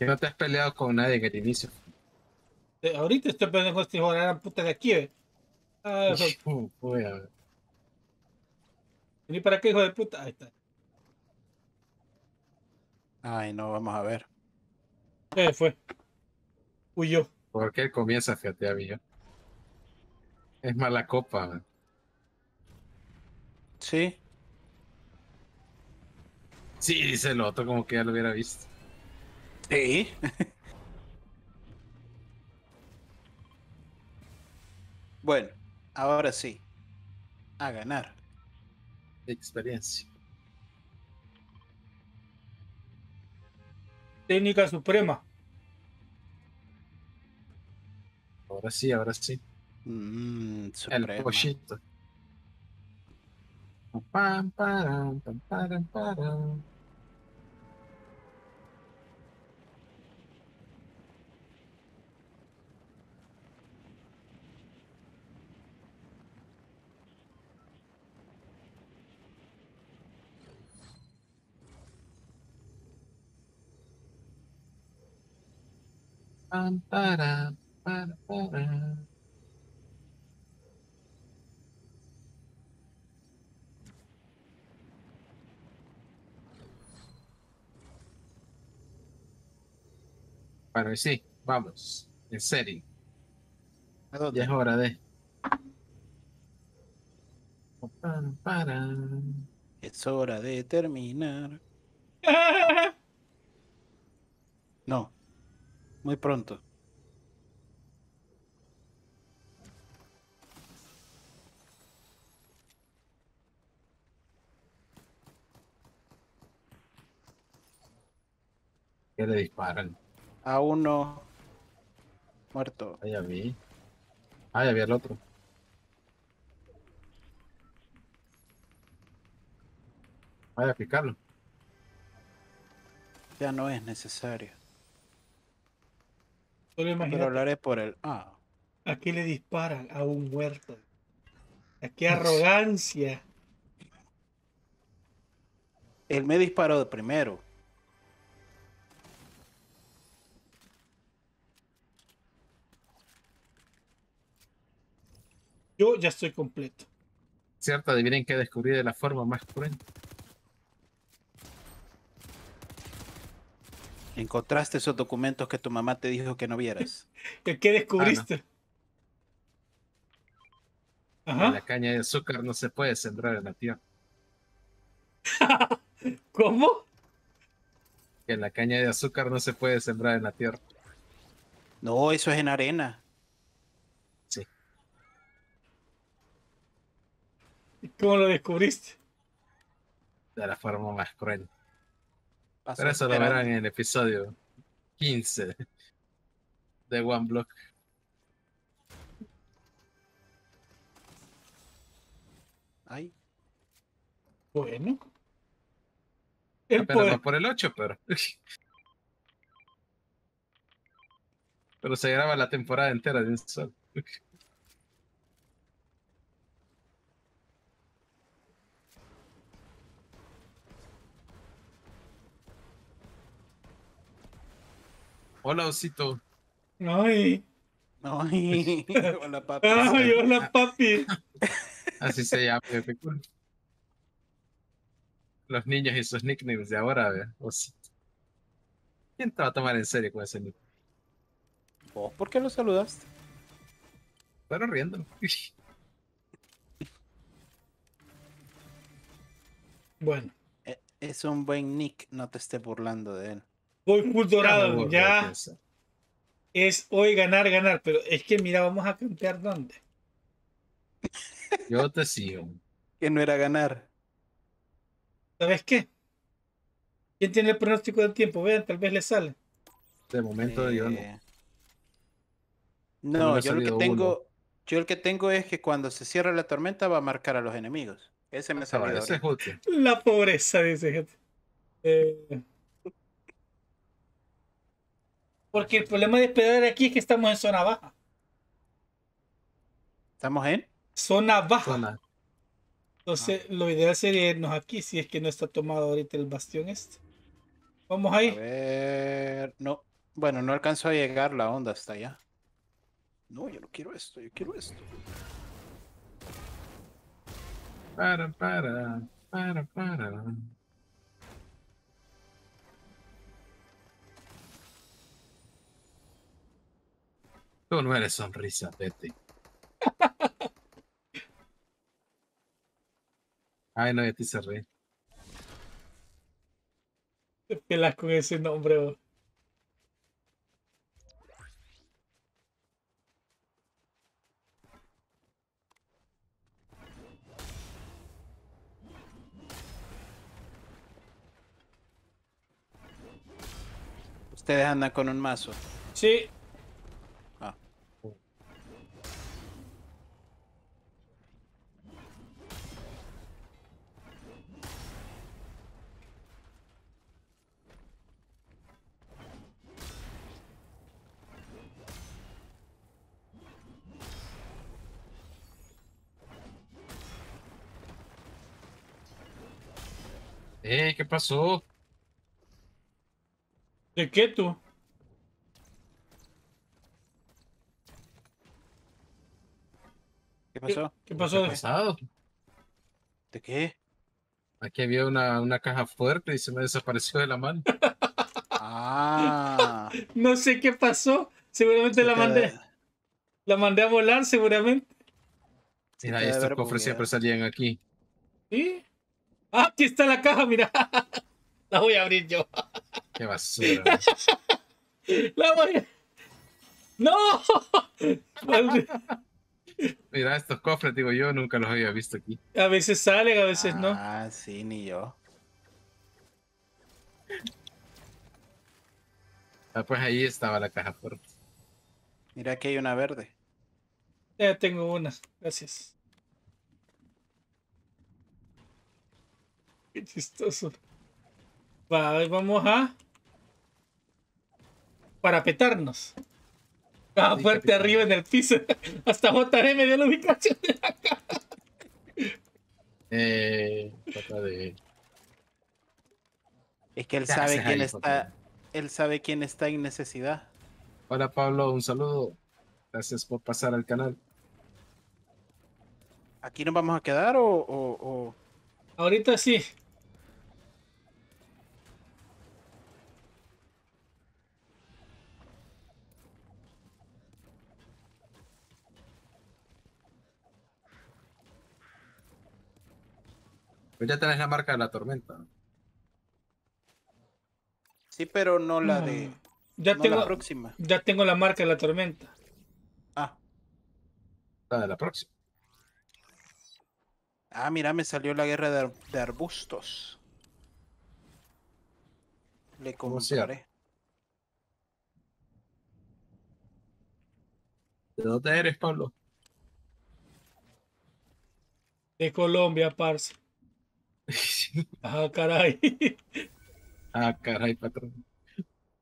Que no te has peleado con nadie en el inicio. Eh, Ahorita estoy peleando con este hijo de la puta de aquí, ve. Ah, voy a ver. vení para acá, hijo de puta. Ahí está. Ay, no, vamos a ver. Eh, fue. Huyó. ¿Por qué comienza, fíjate, a mí, yo? Es mala copa, man. Sí. Sí, dice el otro, como que ya lo hubiera visto. Sí. bueno, ahora sí. A ganar. Experiencia. Técnica suprema. Ahora sí, ahora sí. Mm, El suprema. pollito. Pam, param, pam, Pam, param, param, param. Bueno, y sí, vamos. En serio. ¿A Ya dónde? es hora de. Pam, param. Es hora de terminar. No. Muy pronto. ¿Qué le disparan? A uno muerto. Ahí vi. Ah, ya vi el otro. Vaya a picarlo. Ya no es necesario. Solo Pero imagínate, hablaré por el. Ah. aquí le disparan a un muerto. Qué arrogancia. Él me disparó de primero. Yo ya estoy completo. Cierto, adivinen que descubrí de la forma más cruenta. Encontraste esos documentos que tu mamá te dijo que no vieras. ¿Qué qué descubriste? Ajá. La caña de azúcar no se puede sembrar en la tierra. ¿Cómo? Que la caña de azúcar no se puede sembrar en la tierra. No, eso es en arena. ¿Cómo lo descubriste? De la forma más cruel. Pero eso lo verán en el episodio 15 de One Block. Ay, Bueno. El Apenas poder. va por el 8, pero. Pero se graba la temporada entera de un solo. Hola, osito. Ay, ay. Hola, papi. ay, hola papi. Así se llama. Los niños y sus nicknames de ahora, ve, osito. ¿Quién te va a tomar en serio con ese nick? ¿Vos por qué lo saludaste? Pero riendo. Bueno, E- Es un buen nick, no te estés burlando de él. Voy full dorado. Ya es hoy ganar, ganar. Pero es que mira, vamos a campear dónde. Yo te sigo. Que no era ganar. ¿Sabes qué? ¿Quién tiene el pronóstico del tiempo? Vean, tal vez le sale. De momento yo no. Eh, No yo lo que tengo, yo el que tengo es que cuando se cierra la tormenta va a marcar a los enemigos. Ese me Ah, salió ese es. La pobreza, dice gente. Eh, porque el problema de esperar aquí es que estamos en zona baja. ¿Estamos en? Zona baja. Zona. Entonces, lo ideal sería irnos aquí si es que no está tomado ahorita el bastión este. Vamos A ahí. ver, no, Bueno, no alcanzó a llegar la onda hasta allá. No, yo no quiero esto, yo quiero esto. Para, para, para, para. Tú no eres sonrisa, Betty. Ay, no, ya te cerré. Te pelas con ese nombre. Ustedes andan con un mazo. Sí, pasó? ¿de qué tú? ¿Qué pasó? ¿Qué ¿Qué pasó? ha pasado? ¿De qué? Aquí había una, una caja fuerte y se me desapareció de la mano. Ah. No sé qué pasó. Seguramente se la mandé, la mandé a volar, seguramente. se Mira, estos cofres siempre salían aquí. ¿Sí? Ah, aquí está la caja, mira. La voy a abrir yo. Qué basura. La voy a... ¡No! Mira, estos cofres, digo yo, nunca los había visto aquí. A veces salen, a veces no. Ah, sí, ni yo. Ah, pues ahí estaba la caja fuerte. Mira que hay una verde. Ya tengo una. Gracias. Qué chistoso. Va, ahí vamos a parapetarnos. Ah, fuerte arriba en el piso. Hasta JR me dio la ubicación. Eh, trata de... Es que él ¿Qué sabe quién ahí, está. papá? Él sabe quién está en necesidad. Hola Pablo, un saludo. Gracias por pasar al canal. ¿Aquí nos vamos a quedar o, o- o- Ahorita sí. Pues ya tenés la marca de la tormenta. Sí, pero no la de. Mm, Ya no tengo, la próxima. ya tengo la marca de la tormenta. Ah, La de la próxima. Ah, mira, me salió la guerra de, ar- de arbustos. Le compraré. ¿De dónde eres, Pablo? De Colombia, parce. Ah, caray. ah, caray, patrón.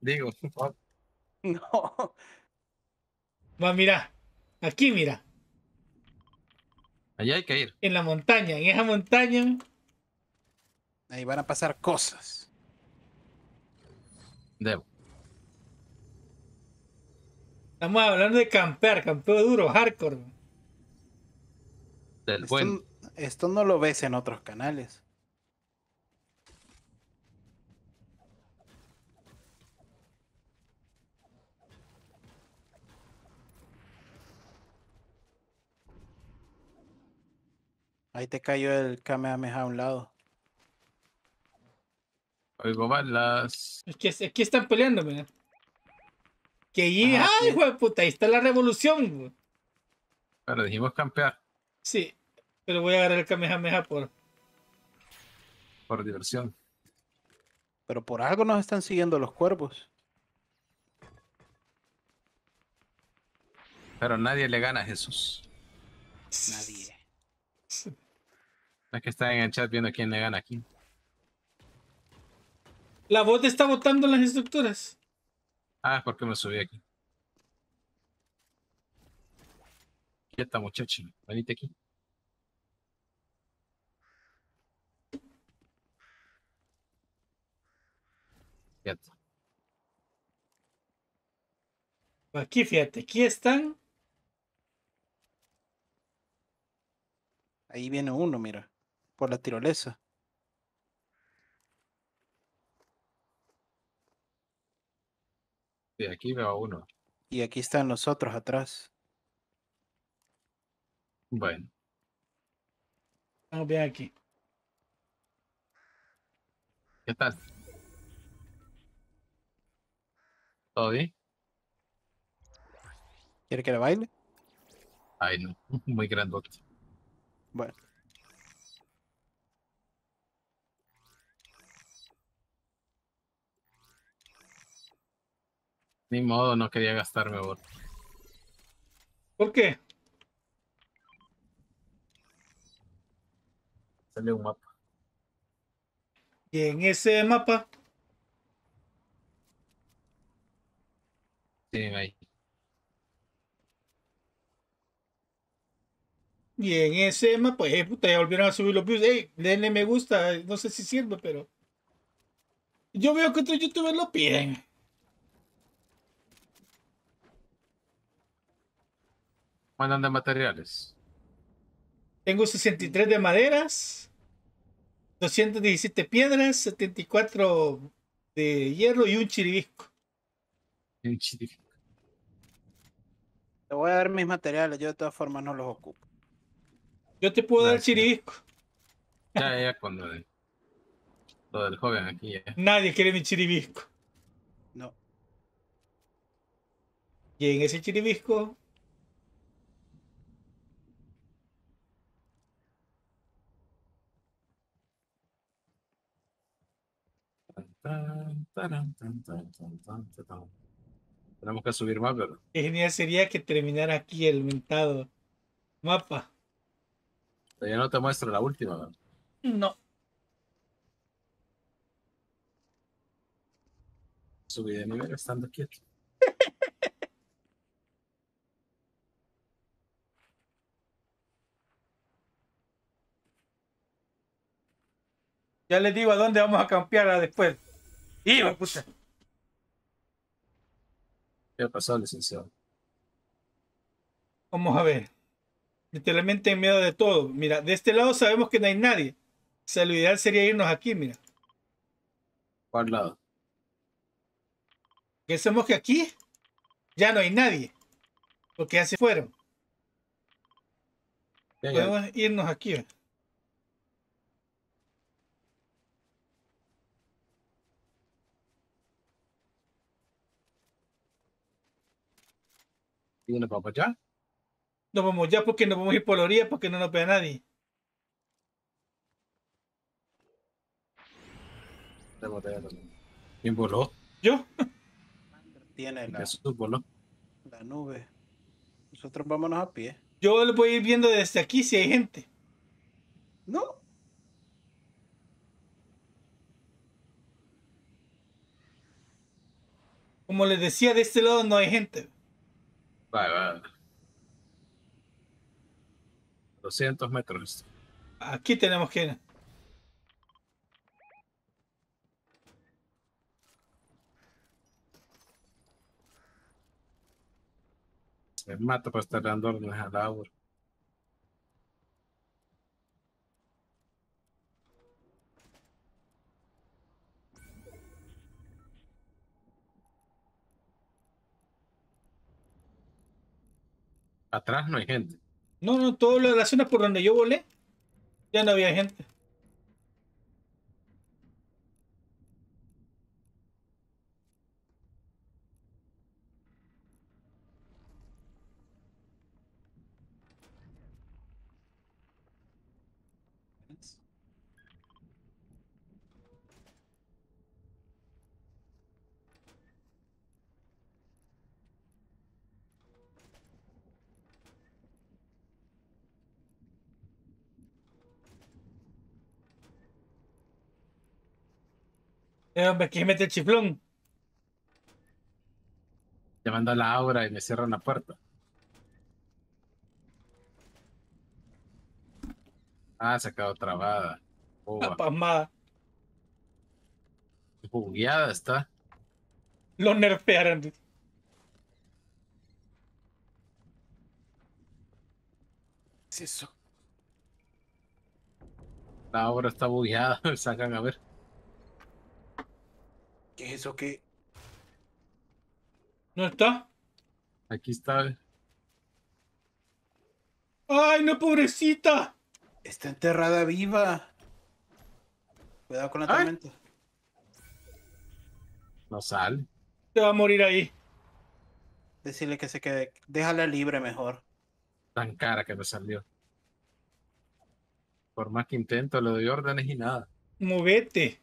Digo, No. Va, mira. Aquí, mira. Allá hay que ir. En la montaña. En esa montaña. Ahí van a pasar cosas. Debo. Estamos hablando de campear. Campeo duro, hardcore. Del Esto, buen. esto no lo ves en otros canales. Ahí te cayó el Kamehameha a un lado. Oigo balas. Es que aquí están peleando, mira. Que allí, Ah, ay, sí. hijo de puta, ahí está la revolución. güey. Pero dijimos campear Sí, pero voy a agarrar el Kamehameha por. por diversión. Pero por algo nos están siguiendo los cuervos. Pero nadie le gana a Jesús. Nadie. Es que está en el chat viendo quién le gana a quién. La voz está votando las estructuras. Ah, es porque me subí aquí. Quieta, muchacho. Venite aquí. Quieto. Aquí, fíjate, aquí están. Ahí viene uno, mira. Por la tirolesa. Y aquí veo a uno. Y aquí están los otros atrás. Bueno, Vamos bien aquí. ¿qué tal? ¿Todo bien? ¿Quiere que le baile? Ay, no. Muy grandote. Bueno. Ni modo, no quería gastarme oro. ¿Por qué? Sale un mapa. Y en ese mapa, Sí, ahí. y en ese mapa, pues, eh, puta, ya volvieron a subir los views. Ey, denle me gusta, no sé si sirve, pero. Yo veo que otros youtubers lo piden. Mandan de materiales. Tengo 63 de maderas, 217 piedras, 74 de hierro y un chiribisco. Un chiri- Te voy a dar mis materiales. Yo de todas formas no los ocupo. Yo te puedo dar chiribisco. Ya, ya, con lo, de, lo del joven aquí. Ya. Nadie quiere mi chiribisco. No. Y en ese chiribisco, Tan, taran, tan, tan, tan, tan, tan, tan. Tenemos que subir más, pero qué genial sería que terminara aquí el mentado mapa. ya no te muestro la última. ¿no? Subí de nivel estando quieto. Ya les digo a dónde vamos a campear a después. Iba, puta. ¿Qué ha pasado, licenciado? Vamos a ver. Literalmente en medio de todo. Mira, de este lado sabemos que no hay nadie. O sea, lo ideal sería irnos aquí, mira. ¿Cuál lado? Pensemos que aquí ya no hay nadie. Porque ya se fueron. Ya, ya. Podemos irnos aquí. ¿Ve? ¿Viene para allá? Nos vamos ya porque nos vamos a ir por la orilla porque no nos ve nadie. De botella también. ¿Quién voló? ¿Yo? Tiene la, Jesús voló. la nube. Nosotros vámonos a pie. Yo lo voy a ir viendo desde aquí si hay gente. No. Como les decía, de este lado no hay gente. Vale, vale. 200 metros. Aquí tenemos que ir. Se mata para estar dando órdenes al agua. Atrás no hay gente. No, no, toda la zona por donde yo volé, ya no había gente. Eh, hombre, mete el chiflón? Llamando a la obra y me cierran la puerta. Ah, se ha quedado trabada. Ah, Boba. Apamada. Bugueada está. Lo nerfearon. ¿Qué es eso? La obra está bugueada, sacan a ver. ¿Qué es eso que? ¿No está? Aquí está. ¡Ay, no, pobrecita! Está enterrada viva. Cuidado con la Ay. tormenta. No sale. Se va a morir ahí. Decirle que se quede. Déjala libre mejor. Tan cara que me salió. Por más que intento, le doy órdenes y nada. Movete.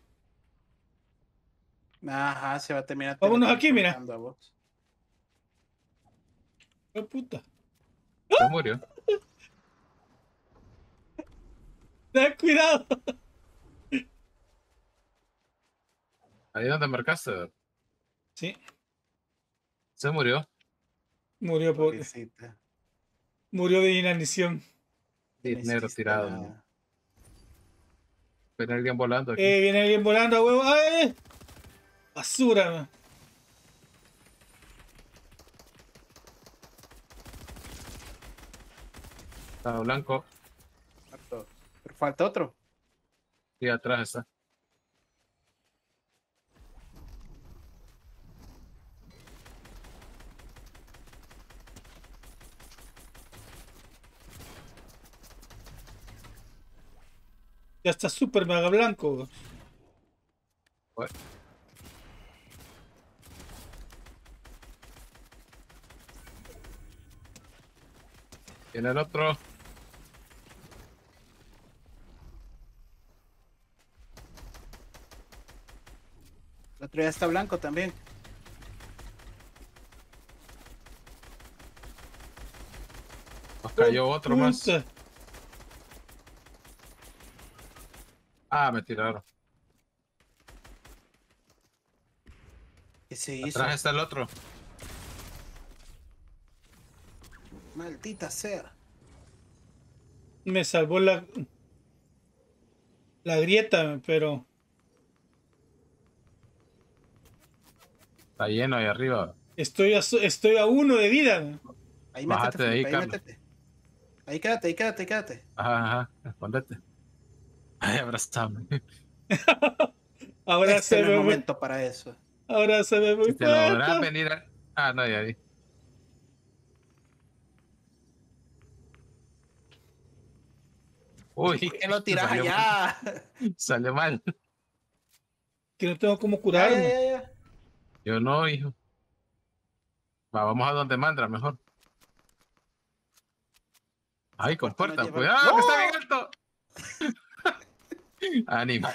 Ajá, se va a terminar. Vámonos aquí, mira. vos. ¡Oh, puta! Se murió. Ten cuidado. Ahí donde marcaste. Sí, Se murió. murió por, Pobrecita. murió de inanición. Dinero tirado. Viene alguien volando aquí. Eh, viene alguien volando huevo. ¡Ay! Basura. Está blanco. Faltó. Pero falta otro. Y atrás está. Ya está súper mega blanco. Bueno. Viene el otro. El otro ya está blanco también. Nos cayó otro más. Ah, me tiraron. ¿Qué se hizo? Atrás está el otro. Maldita sea. Me salvó la. La grieta, pero. Está lleno ahí arriba. Estoy a, estoy a uno de vida. Ahí Bájate métete, de ahí, Felipe, ahí métete. Ahí quédate, ahí quédate, ahí quédate. Ajá, ajá. Escondete. Ay, abrazame. Ahora este se ve es muy, momento para eso. ahora se ve muy Si te logras fuerte. venir a... Ah, no, ya vi. Uy, ¿Por qué lo tiras salió- allá? Salió mal. Que no tengo cómo curarme. Yo no, hijo. Va, vamos a donde mandra mejor. Ay, con Puerta Cuidado, que está bien alto. Animal.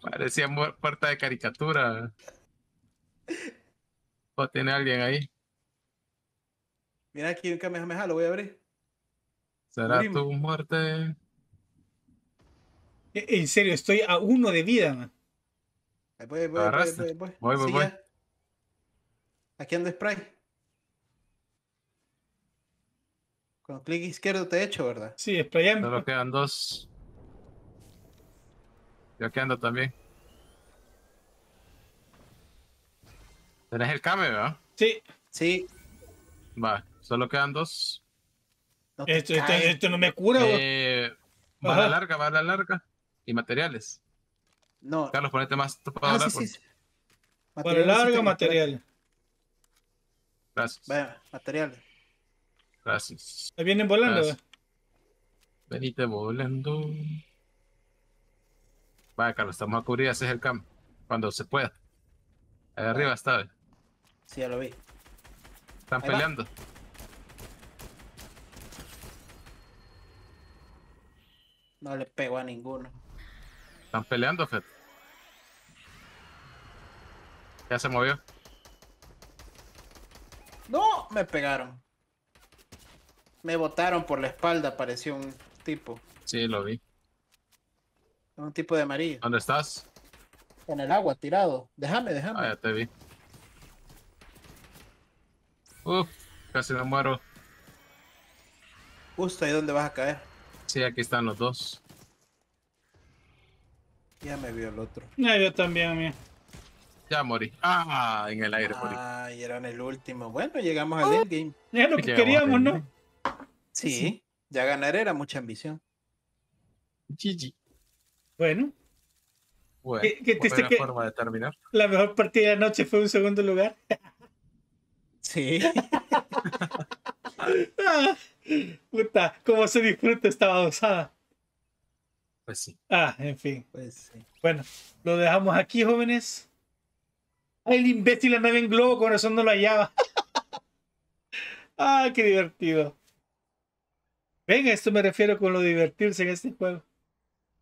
Parecía puerta de caricatura. O tiene alguien ahí. Mira aquí un Kamehameha, lo voy a abrir. ¿Será Morimos. tu muerte? E- En serio, estoy a uno de vida, man. Ahí voy, voy, voy, voy, voy. Voy, voy, Sí, voy. ya. Aquí ando spray. Con clic izquierdo te echo, ¿verdad? Sí, sprayame. Solo quedan dos. Yo aquí ando también. Tenés el came, ¿verdad? Sí, Sí. Va, solo quedan dos. No esto, esto, esto no me cura, güey. Eh, bala larga, bala larga. Y materiales. No. Carlos, ponete más Ah, topadora. sí, sí. Para sí larga, material. Gracias. Vaya, materiales. Gracias. Ahí vienen volando, Gracias. güey. Venite volando. Vaya, Carlos, estamos a cubrir, ese es el camp. Cuando se pueda. Ahí arriba está. Sí, ya lo vi. Están Ahí va. No le pego a ninguno. Están peleando, Fed. Ya se movió. ¡No! Me pegaron. Me botaron por la espalda, apareció un tipo. Sí, lo vi. Un tipo de amarillo. ¿Dónde estás? En el agua, tirado. Déjame, déjame. Ah, ya te vi. Uf, casi me muero. Justo ahí donde vas a caer. Sí, aquí están los dos. Ya me vio el otro. Ah, yo también, a mí. Ya morí. Ah, en el aire morí. Ay, era en el último. Bueno, llegamos al endgame. Es lo que Llegamos queríamos. ¿no? Sí. Ya ganar era mucha ambición. GG. Bueno, Bueno, ¿Qué- buena que- forma de terminar. la mejor partida de la noche fue un segundo lugar. Sí. Ah, puta, cómo se disfruta esta babosada. Pues sí. Ah, en fin. Pues sí. Bueno, lo dejamos aquí, jóvenes. Ay, el imbécil andaba en globo, con eso no lo hallaba. ah, qué divertido. Venga, esto me refiero con lo divertirse en este juego.